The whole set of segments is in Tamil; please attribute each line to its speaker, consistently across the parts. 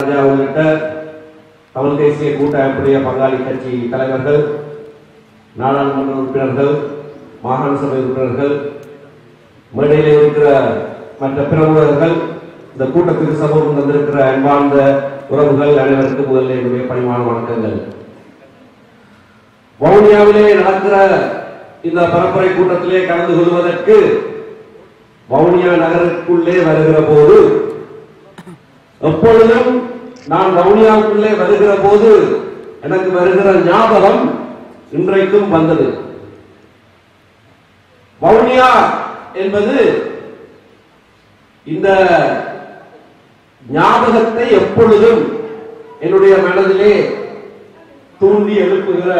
Speaker 1: ராஜா உள்ளிட்ட தமிழ் தேசிய கூட்டமைப்புடைய பங்காளி கட்சி தலைவர்கள் நாடாளுமன்ற உறுப்பினர்கள் மாகாண சபை உறுப்பினர்கள் மேடையில் இருக்கிற மற்ற பிரமுகர்கள் இந்த கூட்டத்திற்கு சமூகம் தந்திருக்கிற அன்பார்ந்த உறவுகள் அனைவருக்கும் முதல்ல என்னுடைய பணிமான வணக்கங்கள். வவுனியாவிலே நடக்கிற இந்த பரப்புரை கூட்டத்திலே கலந்து கொள்வதற்கு வவுனியா நகருக்குள்ளே வருகிற போது எப்பொழுதும் நான் வவுனியாவுக்குள்ளே வருகிற போது எனக்கு வருகிற ஞாபகம் இன்றைக்கும் வந்தது. வவுனியா என்பது இந்த ஞாபகத்தை எப்பொழுதும் என்னுடைய மனதிலே தூண்டி எழுப்புகிற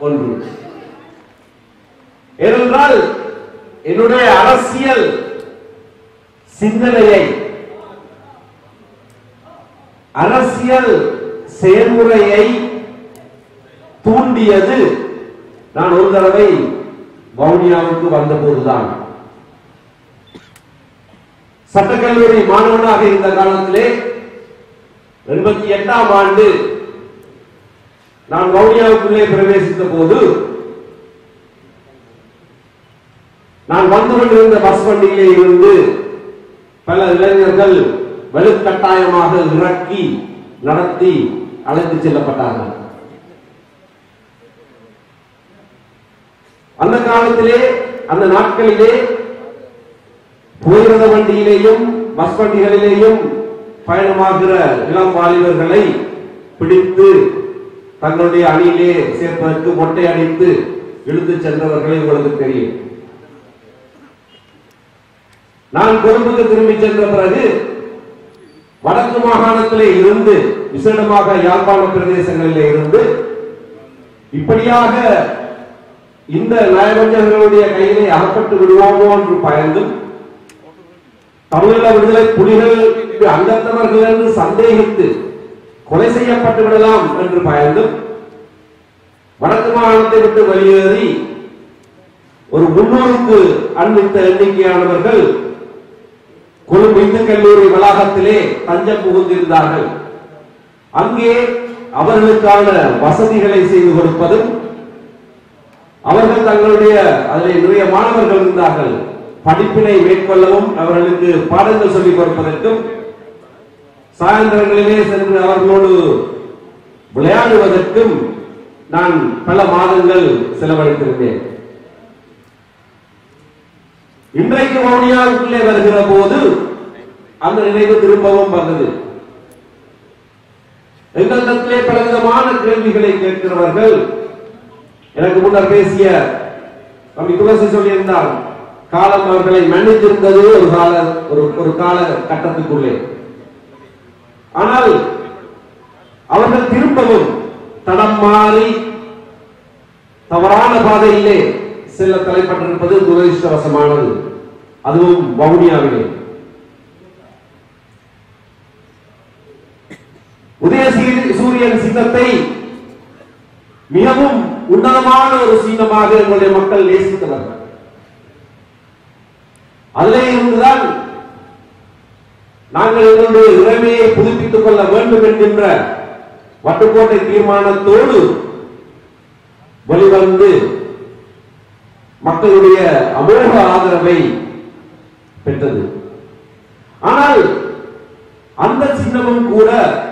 Speaker 1: ஒன்று. ஏனென்றால் என்னுடைய அரசியல் சிந்தனையை அரசியல் செயல்முறையை தூண்டியது நான் ஒரு தடவை வவுனியாவுக்கு வந்தபோதுதான். சட்டக்கல்லூரி மாணவனாக இருந்த காலத்திலே எண்பத்தி எட்டாம் ஆண்டு நான் வவுனியாவுக்குள்ளே பிரவேசித்த போது நான் வந்து கொண்டிருந்த பஸ் வண்டியிலே இருந்து பல இளைஞர்கள் வலுக்கட்டாயமாக இறக்கி நடத்தி அழைத்து செல்லப்பட்டார்கள். அந்த காலத்திலே அந்த நாட்களிலே போயிரத வண்டியிலேயும் பஸ் வண்டிகளிலேயும் பயணமாகிற இளம் வாலிபர்களை பிடித்து தங்களுடைய அணியிலே சேர்ப்பதற்கு மொட்டை அடித்து இழுத்து சென்றவர்களை உங்களுக்கு தெரியும். நான் கொழும்புக்கு திரும்பி சென்ற பிறகு வடக்கு மாகாணத்திலே இருந்து விசேடமாக யாழ்ப்பாண பிரதேசங்களிலே இருந்து இப்படியாக இந்த நயவஞ்சகர்களுடைய கையிலே அகப்பட்டு விடுவோமோ என்று பயந்தும் தமிழீழ விடுதலை புலிகள் அங்கத்தவர்கள் என்று சந்தேகித்து கொலை செய்யப்பட்டு விடலாம் என்று பயந்தும் வடக்கு மாகாணத்தை விட்டு வெளியேறி ஒரு முன்னோருக்கு அண்மித்த எண்ணிக்கையானவர்கள் கொழும்பு இந்து கல்லூரி வளாகத்திலே தஞ்சம் புகுந்திருந்தார்கள். அங்கே அவர்களுக்கான வசதிகளை செய்து கொடுப்பதும் அவர்கள் தங்களுடைய அதில் நிறைய மாணவர்கள் இருந்தார்கள். படிப்பினை மேற்கொள்ளவும் அவர்களுக்கு பாடங்கள் சொல்லிக் கொடுப்பதற்கும் சாயந்தரங்களிலே சென்று அவர்களோடு விளையாடுவதற்கும் நான் பல மாதங்கள் செலவழித்திருந்தேன். இன்றைக்கு வவுனியாவுக்குள்ளே வருகிற போது அந்த நினைவு திரும்பவும் வந்தது. எங்களிடத்திலே பலவிதமான கேள்விகளை கேட்கிறவர்கள் எனக்கு முன்னர் பேசிய நம்பி துளசி சொல்லியிருந்தார் காலம் அவர்களை மன்னித்திருந்தது ஒரு கால ஒரு ஒரு கால கட்டத்துக்குள்ளே. ஆனால் அவர்கள் திரும்பவும் தடம் மாறி தவறான பாதையிலே செல்ல தலைப்பட்டிருப்பது துரதிருஷ்டவசமானது அதுவும் வவுனியாவிலே. உதய சூரியன் சின்னத்தை மிகவும் உன்னதமான ஒரு சின்னமாக எங்களுடைய மக்கள் நேசித்தவர்கள் அதிலே இருந்துதான் நாங்கள் எங்களுடைய உரிமையை புதுப்பித்துக் கொள்ள வேண்டும் என்கின்ற வட்டுக்கோட்டை தீர்மானத்தோடு வழிவந்து மக்களுடைய அமோக ஆதரவை பெற்றது. ஆனால் அந்த சின்னமும் கூட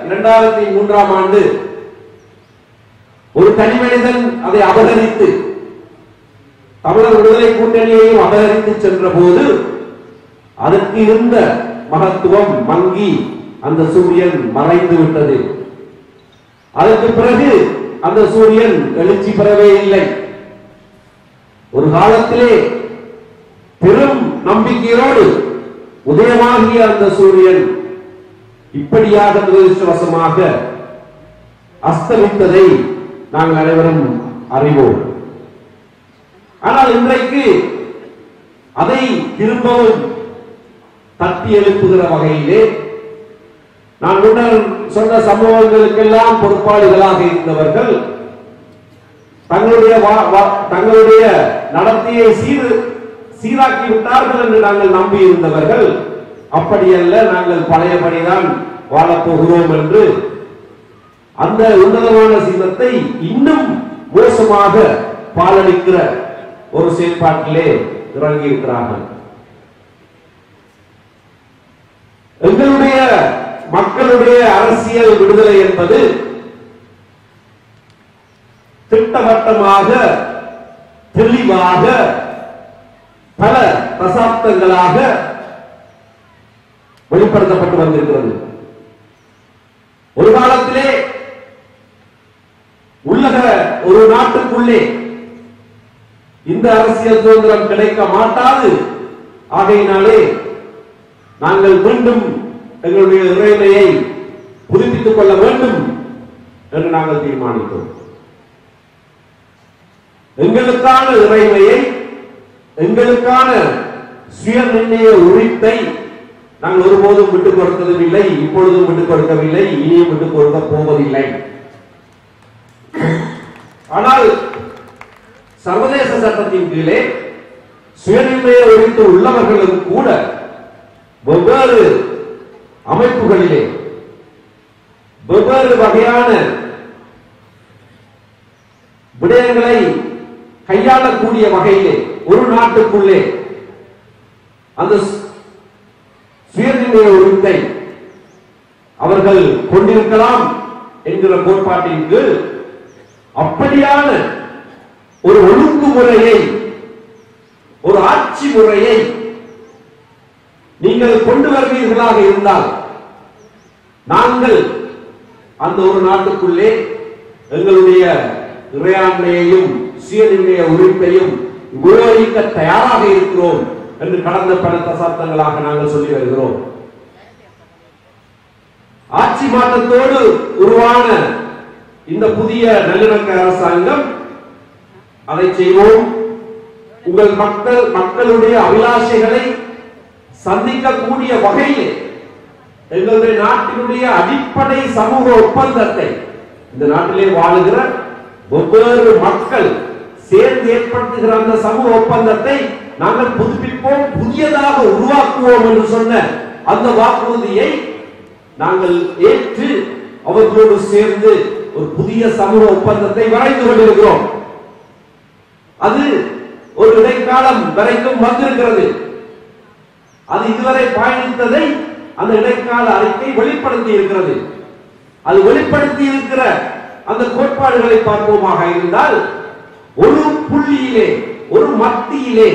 Speaker 1: இரண்டாயிரத்தி மூன்றாம் ஆண்டு ஒரு தனி மனிதன் அதை அபகரித்து தமிழர் விடுதலை கூட்டணியையும் அபகரித்து சென்ற போது அதற்கு இருந்த மகத்துவம் மங்கி அந்த சூரியன் மறைந்து விட்டது. அதற்கு பிறகு அந்த சூரியன் எழுச்சி பெறவே இல்லை. ஒரு காலத்திலே பெரும் நம்பிக்கையோடு உதயமாகிய அந்த சூரியன் இப்படியாக துரதிருஷ்டவசமாக அஸ்தமித்ததை நாங்கள் அனைவரும் அறிவோம். ஆனால் இன்றைக்கு அதை திரும்பவும் தட்டி எழுப்புகிற வகையிலே நான் முன்னர் சொன்ன சம்பவங்களுக்கெல்லாம் பொறுப்பாளிகளாக இருந்தவர்கள் தங்களுடைய வா- வா- தங்களுடைய நடத்தையை சீர் சீராக்கி விட்டார்கள் என்று நாங்கள் நம்பி இருந்தவர்கள் அப்படியல்ல நாங்கள் பழையபடிதான் வாழப்போகிறோம் என்று அந்த உன்னதமான சீதத்தை இன்னும் மோசமாக பாலளிக்கிற ஒரு செயற்பாட்டிலே இறங்கியிருக்கிறார்கள் எங்களுடைய மக்களுடைய அரசியல் விடுதலை என்பது திட்டவட்டமாக தெளிவாக பல தசாப்தங்களாக வெளிப்படுத்தப்பட்டு வந்திருக்கிறது. ஒரு காலத்திலே உள்ளக ஒரு நாட்டுக்குள்ளே இந்த அரசியல் சுதந்திரம் கிடைக்க மாட்டாது. ஆகையினாலே நாங்கள் மீண்டும் எங்களுடைய இறைமையை புதுப்பித்துக் கொள்ள வேண்டும் என்று நாங்கள் தீர்மானித்தோம். எங்களுக்கான இறைமையை எங்களுக்கான சுய நிர்ணய உரித்தை நாங்கள் ஒருபோதும் விட்டுக் கொடுத்ததும் இல்லை இப்பொழுதும் விட்டுக் கொடுக்கவில்லை இனியும் விட்டுக் கொடுக்க போவதில்லை. ஆனால் சர்வதேச சட்டத்தின் கீழே சுயநிர்ணய உரித்து உள்ளவர்களும் கூட வெவ்வேறு அமைப்புகளிலே வெவ்வேறு வகையான விடயங்களை கையாளக்கூடிய வகையிலே ஒரு நாட்டுக்குள்ளே அந்த சுயநிலை சுயநிர்ணய அவர்கள் கொண்டிருக்கலாம் என்கிற கோட்பாட்டின் கீழ் அப்படியான ஒரு ஒழுங்குமுறையை ஒரு ஆட்சி முறையை நீங்கள் கொண்டு வருவீர்களாக இருந்தால் நாங்கள் அந்த ஒரு நாட்டுக்குள்ளே எங்களுடைய இறையாண்மையையும் சுயநிர்ணய உரிமையும் உபயோகிக்க தயாராக இருக்கிறோம் என்று கடந்த பல தசாப்தங்களாக நாங்கள் சொல்லி வருகிறோம். ஆட்சி மாற்றத்தோடு உருவான இந்த புதிய நல்லிணக்க அரசாங்கம் அதை செய்வோம். உங்கள் மக்கள் மக்களுடைய அபிலாஷைகளை சந்திக்கக்கூடிய வகையில் எங்களுடைய நாட்டினுடைய அடிப்படை சமூக ஒப்பந்தத்தை இந்த நாட்டிலே வாழுகிற வெவ்வேறு மக்கள் சேர்ந்து ஏற்படுத்துகிற அந்த சமூக ஒப்பந்தத்தை நாங்கள் புதுப்பிப்போம் புதியதாக உருவாக்குவோம் என்று சொன்ன அந்த வாக்குறுதியை நாங்கள் ஏற்று அவர்களோடு சேர்ந்து ஒரு புதிய சமூக ஒப்பந்தத்தை வரைந்து கொண்டிருக்கிறோம். அது ஒரு இடைக்காலம் வரைக்கும் வந்திருக்கிறது. அது இதுவரை பயணித்ததை அந்த இடைக்கால அறிக்கை வெளிப்படுத்தி இருக்கிறது அது வெளிப்படுத்தி இருக்கிற அந்த கோட்பாடுகளை பார்ப்போமாக இருந்தால் ஒரு புள்ளியிலே ஒரு மத்தியிலே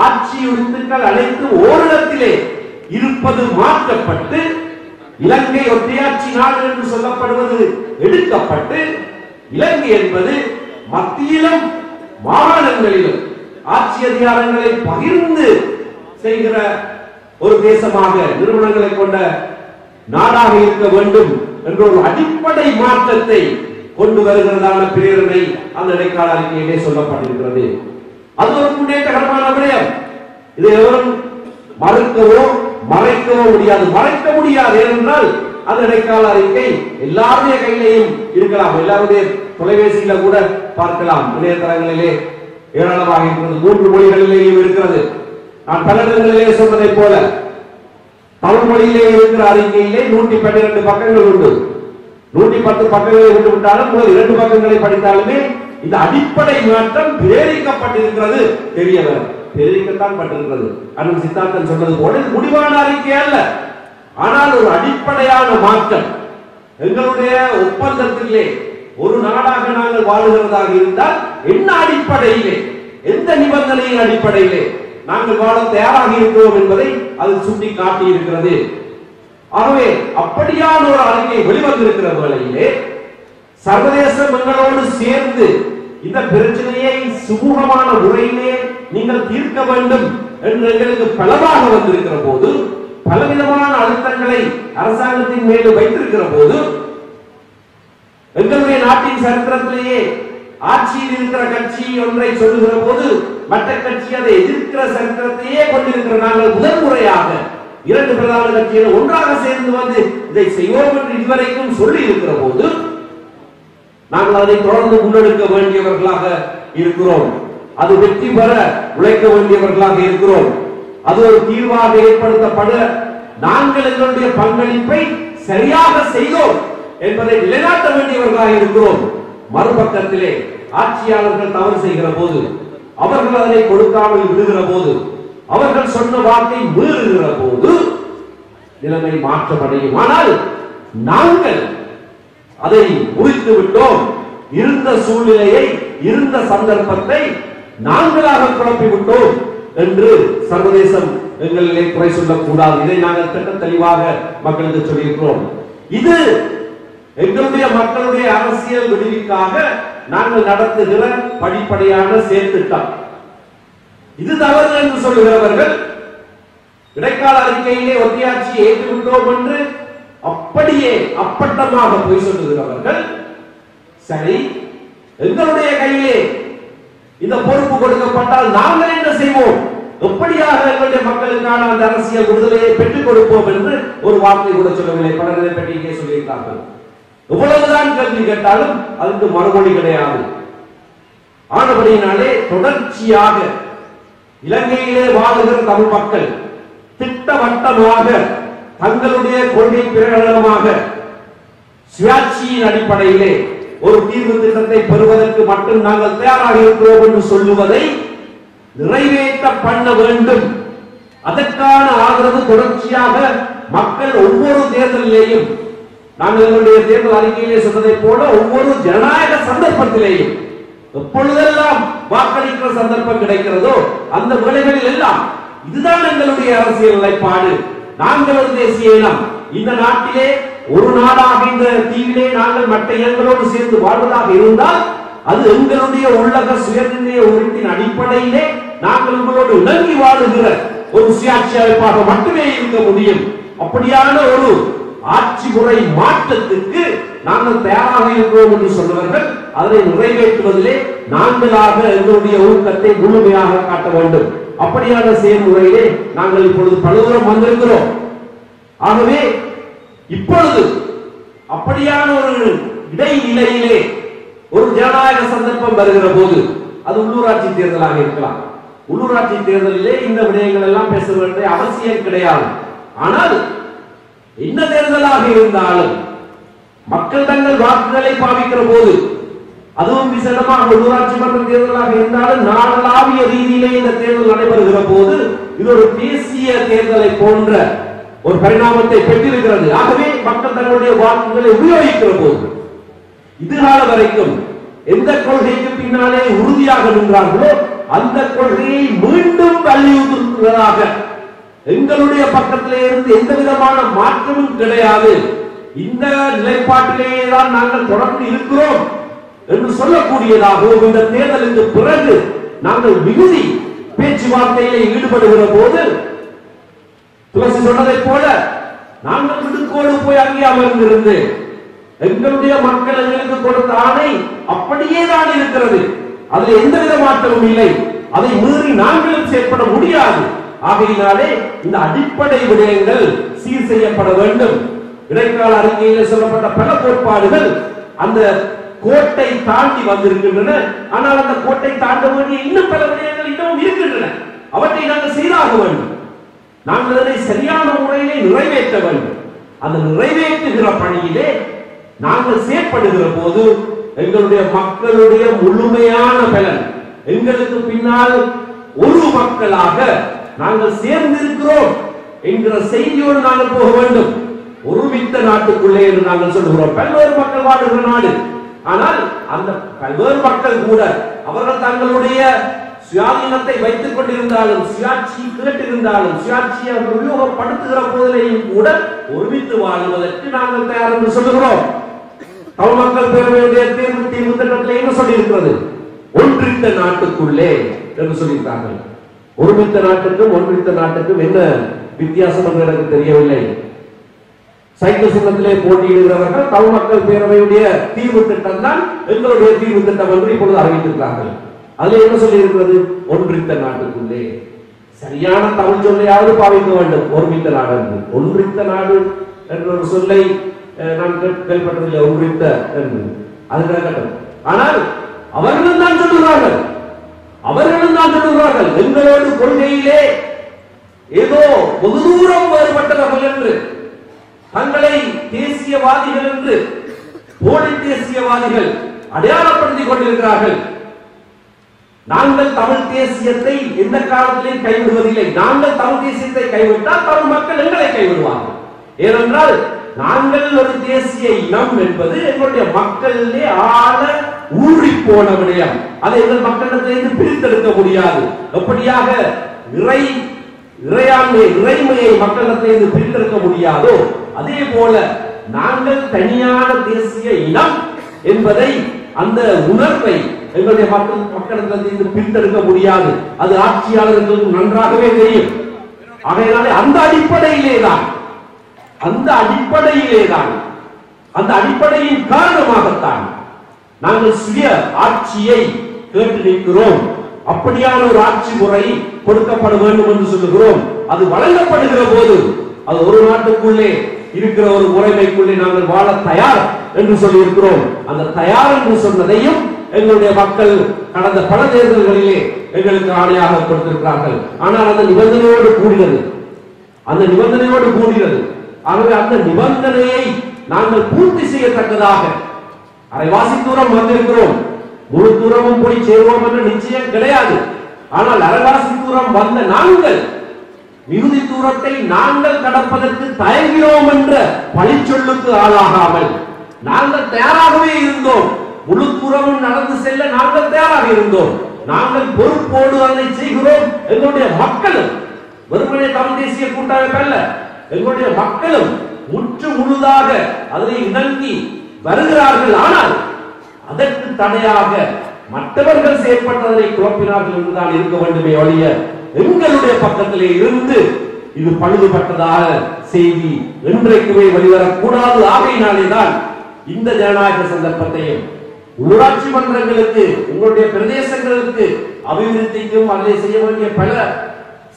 Speaker 1: ஆட்சி உறுப்புகள் அனைத்து ஓரிடத்திலே இருப்பது மாற்றப்பட்டு இலங்கை ஒற்றையாட்சி நாடு என்று சொல்லப்படுவது எடுக்கப்பட்டு இலங்கை என்பது மத்தியிலும் மாகாணங்களிலும் ஆட்சி அதிகாரங்களை பகிர்ந்து செய்கிற ஒரு தேசமாக நிறுவனங்களை கொண்ட நாடாக இருக்க வேண்டும் என்ற ஒரு அடிப்படை மாற்றத்தை கொண்டு வருகிறதான பிரேரணை அந்த இடைக்கால அறிக்கையிலே சொல்லப்பட்டிருக்கிறது. அது ஒரு முன்னேற்றகரமான விடயம். இதை எவரும் மறுக்கவோ மறைக்கவோ முடியாது. மறைக்க முடியாது. ஏனென்றால் அந்த இடைக்கால அறிக்கை எல்லாருடைய கையிலேயும் இருக்கலாம். எல்லாருடைய தொலைபேசியில கூட பார்க்கலாம். இணையதளங்களிலே ஏராளமாக இருக்கிறது. மூன்று மொழிகளிலேயும் இருக்கிறது. நான் பல இடங்களிலே சொன்னதைப் போல தமிழ் மொழியிலே இருக்கிற அறிக்கையிலே நூற்றி பன்னிரண்டு பக்கங்கள் உண்டு. நூற்றி பத்து பக்கங்களை விட்டு விட்டாலும் முதல் இரண்டு பக்கங்களை படித்தாலுமே இந்த அடிப்படை மாற்றம் பிரேரிக்கப்பட்டிருக்கிறது. தெரிய வரும் பிரேரிக்கத்தான் பட்டிருக்கிறது. அண்ணன் சித்தார்த்தன் சொன்னது போல இது முடிவான அறிக்கை அல்ல. ஆனால் ஒரு அடிப்படையான மாற்றம். எங்களுடைய ஒப்பந்தத்திலே ஒரு நாடாக நாங்கள் வாழுகிறதாக இருந்தால் என்ன அடிப்படையிலே? எந்த நிபந்தனையின் அடிப்படையிலே நாங்கள் வாழ தயாராக இருக்கிறோம் என்பதை அது சுட்டி காட்டி இருக்கிறது ஆகவே அப்படியான ஒரு அறிக்கை வெளிவந்திருக்கிற வேளையிலே சர்வதேசம் எங்களோடு சேர்ந்து இந்த பிரச்சனையை சுமூகமான முறையிலே நீங்கள் தீர்க்க வேண்டும் என்று எங்களுக்கு பலமாக வந்திருக்கிற போது பலவிதமான அழுத்தங்களை அரசாங்கத்தின் மேலும் வைத்திருக்கிற போது எங்களுடைய நாட்டின் சரித்திரத்திலேயே ஆட்சியில் இருக்கிற கட்சி ஒன்றை சொல்லுகிற போது மற்ற கட்சி அதை எதிர்க்கிற சரித்திரத்தையே கொண்டிருக்கிற நாங்கள் முதல் முறையாக இரண்டு பிரதான கட்சிகள் ஒன்றாக சேர்ந்து வந்து இதை செய்வோம் என்று இதுவரைக்கும் சொல்லி இருக்கிற போது நாங்கள் அதை தொடர்ந்து முன்னெடுக்க வேண்டியவர்களாக இருக்கிறோம். அது வெற்றி பெற உழைக்க வேண்டியவர்களாக இருக்கிறோம். அது ஒரு தீர்வாக ஏற்படுத்தப்பட நாங்கள் எங்களுடைய பங்களிப்பை சரியாக செய்தோம் என்பதை நிலைநாட்ட வேண்டியவர்களாக இருக்கிறோம். மறுபக்கத்திலே ஆட்சியாளர்கள் தவறு செய்கிற போது அவர்கள் அதனை கொடுக்காமல் விடுகிற போது அவர்கள் சொன்ன வார்த்தை மீறுகிற போது நிலைமை மாற்றமடையும் ஆனால் நாங்கள் அதை முறித்து விட்டோம் இருந்த சூழ்நிலையை இருந்த சந்தர்ப்பத்தை நாங்களாக குழப்பி விட்டோம் என்று சர்வதேசம் எங்களிலே குறை சொல்லக்கூடாது. இதை நாங்கள் திட்ட தெளிவாக மக்களுக்கு சொல்லியிருக்கிறோம். இது எங்களுடைய மக்களுடைய அரசியல் விடுவிக்காக நாங்கள் நடத்துகிற படிப்படியான செயற்திட்டம் இது தவறு என்று சொல்லுகிறவர்கள் இடைக்கால அறிக்கையிலே ஒத்தியாட்சியை ஏற்றுக்கொண்டோம் என்று அப்படியே அப்பட்டமாக பொய் சொல்லுகிறவர்கள் சரி எங்களுடைய கையிலே இந்த பொறுப்பு கொடுக்கப்பட்டால் நாங்கள் என்ன செய்வோம்? எப்படியாக எங்களுடைய மக்களுக்கான அந்த அரசியல் விடுதலையை பெற்றுக் கொடுப்போம் என்று ஒரு வார்த்தை கூட சொல்லவில்லை. பலர் பற்றியே சொல்லியிருக்கார்கள் எவ்வளவுதான் கேள்வி கேட்டாலும் அதுக்கு மறுமொழி கிடையாது. ஆனபடியினாலே தொடர்ச்சியாக இலங்கையிலே வாழுகிற தமிழ் மக்கள் திட்டவட்டமாக தங்களுடைய கொள்கை பிரகடனமாக சுயாட்சியின் அடிப்படையிலே ஒரு தீர்வு திட்டத்தை பெறுவதற்கு மட்டும் நாங்கள் தயாராக இருக்கிறோம் என்று சொல்லுவதை நிறைவேற்ற பண்ண வேண்டும். அதற்கான ஆதரவு தொடர்ச்சியாக மக்கள் ஒவ்வொரு தேர்தலிலேயும் நாங்கள் எங்களுடைய தேர்தல் அறிக்கையிலே சொன்னதை போல ஒவ்வொரு ஜனநாயக சந்தர்ப்பத்திலேயும் எப்பொழுதெல்லாம் வாக்களிக்கிற சந்தர்ப்பம் கிடைக்கிறதோ அந்த வேலைகளில் எல்லாம் இதுதான் எங்களுடைய அரசியல் நிலைப்பாடு. நாங்கள் தேசிய இனம் இந்த நாட்டிலே ஒரு நாடாக இந்த தீவிலே நாங்கள் மற்ற இனங்களோடு சேர்ந்து வாழ்வதாக இருந்தால் அது எங்களுடைய உள்ளக சுயநிர்ணய உரிமையின் அடிப்படையிலே நாங்கள் உங்களோடு இணங்கி வாழுகிற ஒரு சுயாட்சி அமைப்பாக மட்டுமே இருக்க முடியும். அப்படியான ஒரு ஆட்சி முறை மாற்றத்துக்கு நாங்கள் தயாராக இருக்கிறோம் என்று சொன்னவர்கள் அதனை நிறைவேற்றுவதிலே நாங்களாக எங்களுடைய ஊக்கத்தை முழுமையாக காட்ட வேண்டும். அப்படியான செயல்முறையிலே நாங்கள் இப்பொழுது பலதூரம் வந்திருக்கிறோம். ஆகவே இப்பொழுது அப்படியான ஒரு இடைநிலையிலே ஒரு ஜனநாயக சந்தர்ப்பம் வருகிற போது அது உள்ளூராட்சி தேர்தலாக இருக்கலாம். உள்ளூராட்சி தேர்தலிலே இந்த விடயங்கள் எல்லாம் பேச வேண்டிய அவசியம் கிடையாது. ஆனால் என்ன தேர்தலாக இருந்தாலும் மக்கள் தங்கள் வாக்குகளை பாவிக்கிற போது அதுவும் விசேடமாக உள்ளூராட்சி மன்ற தேர்தலாக இருந்தாலும் நாடளாவிய ரீதியிலே இந்த தேர்தல் நடைபெறுகிற போது இது ஒரு தேசிய தேர்தலை போன்ற ஒரு பரிணாமத்தை பெற்றிருக்கிறது. ஆகவே மக்கள் தங்களுடைய வாக்குகளை உபயோகிக்கிற போது இதுகால வரைக்கும் எந்த கொள்கைக்கு பின்னாலே உறுதியாக நின்றார்களோ அந்த கொள்கையை மீண்டும் வலியுறுத்துவதாக எங்களுடைய பக்கத்திலே இருந்து எந்த விதமான மாற்றமும் கிடையாது. இந்த நிலைப்பாட்டிலேயே தான் நாங்கள் தொடர்ந்து இருக்கிறோம் என்று சொல்லக்கூடியதாகவும் இந்த தேர்தலுக்கு பிறகு நாங்கள் மிகுதி பேச்சுவார்த்தையில ஈடுபடுகிற போது துளசி சொன்னதைப் போல நாங்கள் விடுக்கோடு போய் அங்கே அமர்ந்திருந்து எங்களுடைய மக்கள் எங்களுக்கு கொடுத்த ஆணை அப்படியே தான் இருக்கிறது. அதுல எந்த வித மாற்றமும் இல்லை. அதை மீறி நாங்களும் செயற்பட முடியாது. ஆகையினாலே இந்த அடிப்படை விடயங்கள் சீர் செய்யப்பட வேண்டும். இடைக்கால அறிக்கையிலே சொல்லப்பட்ட பல கோட்பாடுகள் அந்த கோட்டை தாண்டி வந்திருக்கின்றன. ஆனால் அந்த கோட்டை தாண்ட வேண்டிய இன்னும் பல விடயங்கள் இன்னும் இருக்கின்றன. அவற்றை நாங்கள் செய்தாக வேண்டும். நாங்கள் அதனை சரியான முறையிலே நிறைவேற்ற வேண்டும். அந்த நிறைவேற்றுகிற பணியிலே நாங்கள் செயற்படுகிற போது எங்களுடைய மக்களுடைய முழுமையான பலன் எங்களுக்கு பின்னால் ஒரு மக்களாக நாங்கள் சேர்ந்திருக்கிறோம் என்கிற செய்தியோடு நாங்கள் போக வேண்டும். ஒருமித்த நாட்டுக்குள்ளே என்று நாங்கள் சொல்லுகிறோம். பல்வேறு மக்கள் வாழ்கிற நாடு. ஆனால் அந்த பல்வேறு மக்கள் கூட அவர்கள் தங்களுடைய சுயாதீனத்தை வைத்துக் கொண்டிருந்தாலும் சுயாட்சி கேட்டிருந்தாலும் சுயாட்சியை அவர்கள் உபயோகப்படுத்துகிற போதிலையும் கூட ஒருமித்து வாழ்வதற்கு நாங்கள் தயார் என்று சொல்லுகிறோம். தமிழ் மக்கள் பேரவையுடைய தீர்வு தீர்வு திட்டத்தில் என்ன சொல்லியிருக்கிறது? ஒன்றித்த நாட்டுக்குள்ளே என்று சொல்லியிருக்கார்கள் ஒருமித்த நாட்டுக்கும் ஒன்றித்த நாட்டுக்கும் என்ன வித்தியாசம் என்று எனக்கு தெரியவில்லை. சைக்கிள் சின்னத்திலே போட்டியிடுகிறவர்கள் தமிழ் மக்கள் பேரவையுடைய தீர்வு திட்டம் தான் எங்களுடைய தீர்வு திட்டம் என்று இப்பொழுது அறிவித்திருக்கிறார்கள். அதுல என்ன சொல்லி இருக்கிறது ஒன்றித்த நாட்டுக்குள்ளே. சரியான தமிழ் சொல்லையாவது பாவிக்க வேண்டும். ஒருமித்த நாடு என்று. ஒன்றித்த நாடு என்ற ஒரு சொல்லை அஹ், நான் கேள்விப்பட்டதில்லை. ஒன்றித்த என்று. அது கிடக்கட்டும் ஆனால் அவர்கள் தான் சொல்லுகிறார்கள். அவர்களும் தான் சொல்லுகிறார்கள் எங்களோடு கொள்கையிலே ஏதோ வெகு தூரம் வேறுபட்டவர்கள் என்று. தங்களை தேசியவாதிகள் என்று போலி தேசியவாதிகள் அடையாளப்படுத்திக் கொண்டிருக்கிறார்கள். நாங்கள் தமிழ் தேசியத்தை எந்த காலத்திலையும் கைவிடுவதில்லை. நாங்கள் தமிழ் தேசியத்தை கைவிட்டால் தமிழ் மக்கள் எங்களை கைவிடுவார்கள். ஏனென்றால் நாங்கள் ஒரு தேசிய இனம் என்பது எங்களுடைய மக்களிலே ஆழ ஊறி போன விடயம் அதை எங்கள் மக்களிடத்திலிருந்து பிரித்தெடுக்க முடியாது. எப்படியாக இறை இறையாண்மை இறைமையை மக்களிடத்திலிருந்து பிரித்தெடுக்க முடியாதோ அதே போல நாங்கள் தனியான தேசிய இனம் என்பதை அந்த உணர்வை எங்களுடைய மக்கள் மக்களிடத்திலிருந்து பிரித்தெடுக்க முடியாது. அது ஆட்சியாளர்களுக்கு நன்றாகவே தெரியும். ஆகையினாலே அந்த அடிப்படையிலே தான் அந்த அடிப்படையிலே தான் அந்த அடிப்படையின் காரணமாகத்தான் நாங்கள் சுய ஆட்சியை கேட்டு நிற்கிறோம் அப்படியான ஒரு ஆட்சி முறை கொடுக்கப்பட வேண்டும் என்று சொல்லுகிறோம். அது வழங்கப்படுகிற போது அது ஒரு நாட்டுக்குள்ளே இருக்கிற ஒரு முறைமைக்குள்ளே நாங்கள் வாழ தயார் என்று சொல்லி இருக்கிறோம் அந்த தயார் என்று சொன்னதையும் எங்களுடைய மக்கள் கடந்த பல தேர்தல்களிலே எங்களுக்கு ஆணையாக கொடுத்திருக்கிறார்கள். ஆனால் அந்த நிபந்தனையோடு கூடினது. அந்த நிபந்தனையோடு கூடினது. ஆகவே அந்த நிபந்தனையை நாங்கள் பூர்த்தி செய்யத்தக்கதாக அரைவாசி தூரம் வந்திருக்கிறோம். முழு தூரமும் போய் சேருவோம் என்று நிச்சயம் கிடையாது. ஆனால் அரைவாசி தூரம் வந்த நாங்கள் மிகுதி தூரத்தை நாங்கள் கடப்பதற்கு தயங்கிறோம் என்ற பழிச்சொல்லுக்கு ஆளாகாமல் நாங்கள் தயாராகவே இருந்தோம். முழு தூரமும் நடந்து செல்ல நாங்கள் தயாராக இருந்தோம். நாங்கள் பொறுப்போடு அதை செய்கிறோம். எங்களுடைய மக்களும் வெறுமனே தமிழ் தேசிய கூட்டமைப்பு அல்ல எங்களுடைய மக்களும் முற்று முழுதாக அதில் இணங்கி வருகிறார்கள் ஆனால் அதற்கு தடையாக மற்றவர்கள் செயற்பட்டதை குழப்பினார்கள் என்றுதான் இருக்க வேண்டுமே ஒழிய எங்களுடைய பக்கத்திலே இருந்து இது பழுதுபட்டதாக செய்தி என்றைக்குமே வெளிவரக்கூடாது. ஆகையினாலேதான் இந்த ஜனநாயக சந்தர்ப்பத்தையும் ஊராட்சி மன்றங்களுக்கு உங்களுடைய பிரதேசங்களுக்கு அபிவிருத்திக்கும் அதை செய்ய வேண்டிய பல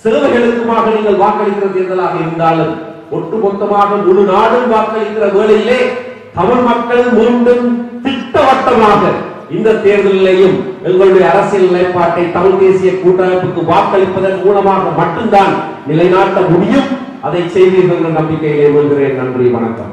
Speaker 1: சேவைகளுக்குமாக நீங்கள் வாக்களிக்கிற தேர்தலாக இருந்தாலும் ஒட்டுமொத்தமாக முழு நாடும் வாக்களிக்கிற வேளையிலே தமிழ் மக்கள் மீண்டும் திட்டவட்டமாக இந்த தேர்தலிலேயும் எங்களுடைய அரசியல் நிலைப்பாட்டை தமிழ் தேசிய கூட்டமைப்புக்கு வாக்களிப்பதன் மூலமாக மட்டும்தான் நிலைநாட்ட முடியும். அதை செய்வீர்கள் என்ற நம்பிக்கையிலே கொள்கிறேன் நன்றி வணக்கம்.